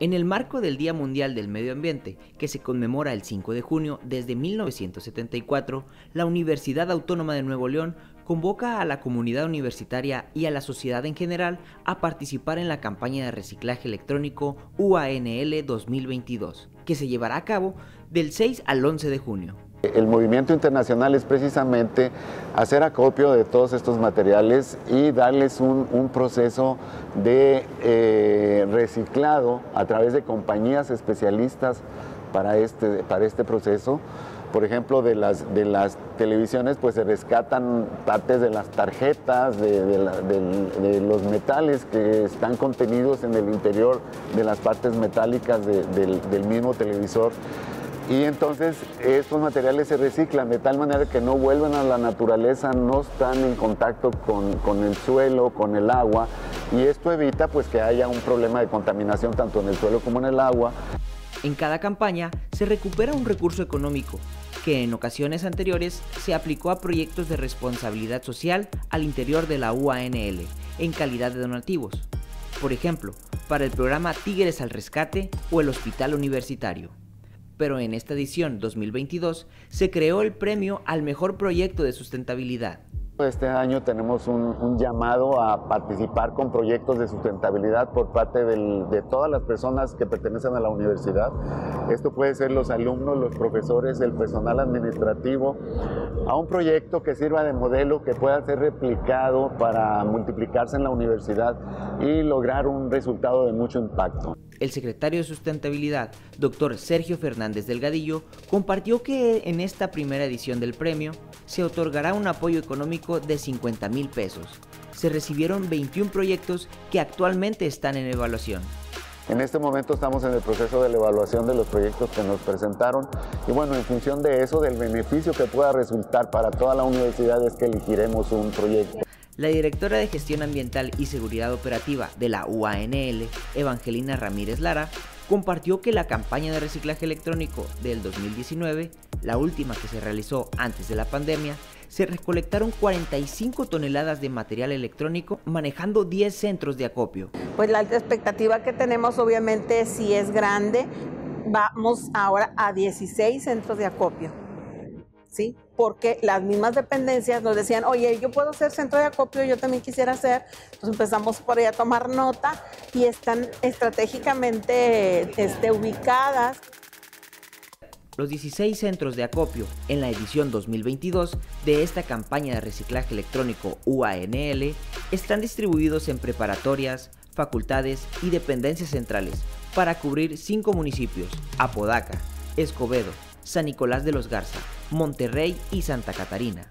En el marco del Día Mundial del Medio Ambiente, que se conmemora el 5 de junio desde 1974, la Universidad Autónoma de Nuevo León convoca a la comunidad universitaria y a la sociedad en general a participar en la campaña de reciclaje electrónico UANL 2022, que se llevará a cabo del 6 al 11 de junio. El movimiento internacional es precisamente hacer acopio de todos estos materiales y darles un, proceso de eh, reciclado a través de compañías especialistas para este, para este proceso. Por ejemplo, de las, de las televisiones pues se rescatan partes de las tarjetas, de, los metales que están contenidos en el interior de las partes metálicas del mismo televisor y entonces estos materiales se reciclan de tal manera que no vuelven a la naturaleza, no están en contacto con, el suelo, con el agua y esto evita pues que haya un problema de contaminación tanto en el suelo como en el agua. En cada campaña se recupera un recurso económico que en ocasiones anteriores se aplicó a proyectos de responsabilidad social al interior de la UANL en calidad de donativos. Por ejemplo, para el programa Tigres al Rescate o el Hospital Universitario pero en esta edición 2022 se creó el premio al mejor proyecto de sustentabilidad. Este año tenemos un, llamado a participar con proyectos de sustentabilidad por parte de todas las personas que pertenecen a la universidad. Esto puede ser los alumnos, los profesores, el personal administrativo, a un proyecto que sirva de modelo, que pueda ser replicado para multiplicarse en la universidad y lograr un resultado de mucho impacto. El secretario de Sustentabilidad, doctor Sergio Fernández Delgadillo, compartió que en esta primera edición del premio se otorgará un apoyo económico de 50 mil pesos. Se recibieron 21 proyectos que actualmente están en evaluación. En este momento estamos en el proceso de la evaluación de los proyectos que nos presentaron y bueno, en función de eso, del beneficio que pueda resultar para toda la universidad es que elegiremos un proyecto. La directora de Gestión Ambiental y Seguridad Operativa de la UANL, Evangelina Ramírez Lara, compartió que la campaña de reciclaje electrónico del 2019, la última que se realizó antes de la pandemia, se recolectaron 45 toneladas de material electrónico manejando 10 centros de acopio. Pues la expectativa que tenemos obviamente si es grande, vamos ahora a 16 centros de acopio. ¿Sí? Porque las mismas dependencias nos decían, oye, yo puedo ser centro de acopio, yo también quisiera ser. Entonces empezamos por ahí a tomar nota y están estratégicamente este, ubicadas. Los 16 centros de acopio en la edición 2022 de esta campaña de reciclaje electrónico UANL están distribuidos en preparatorias, facultades y dependencias centrales para cubrir cinco municipios, Apodaca, Escobedo, San Nicolás de los Garza, Monterrey y Santa Catarina.